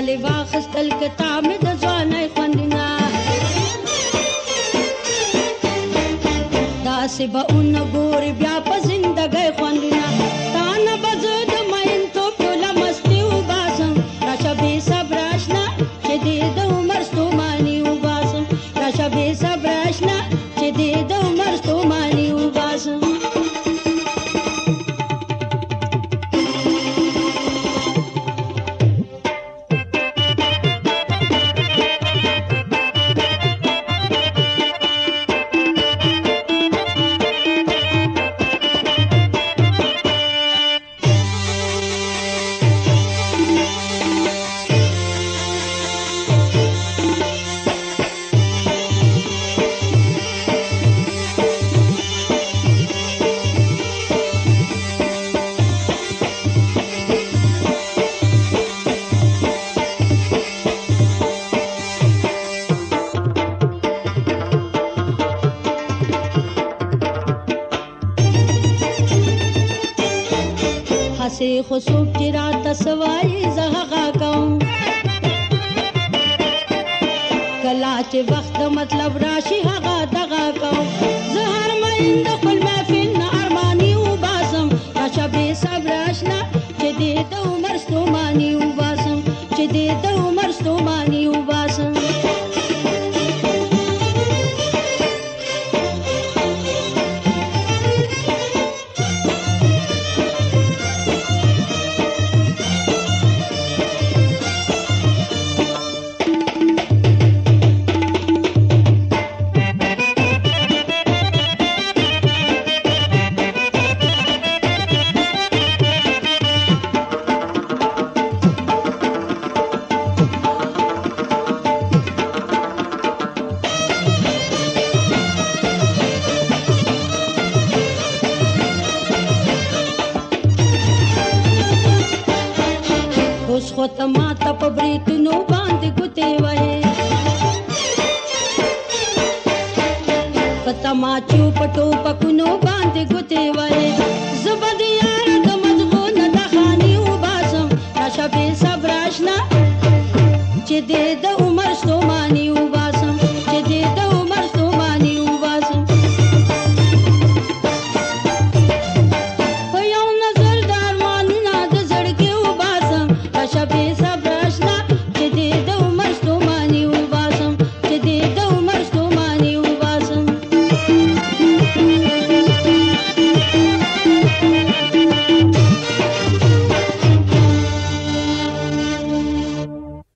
ولې واخستل کتاب مې د ځوانۍ خوندنا داسې به اون ګوري بیا پس داسې خو څوک چې راته څه وایي زه هغه کوم کله چې وخت د مطلب راشي هغه دغه کوم زه هر میند خپل محفل نه ارماني وباسم راشه بې صبره اشنا چې دې د عمر ستوماني وباسم چې دې د عمر ستوماني اوس خو ته ما ته په بریتونو باندې ګوتې وې په تماچو پټو پکونو باندې ګوتې وې زبد یار د مدغو نه د خاني و باسم نشه به صبر آشنا چې دې د عمر ستومانی و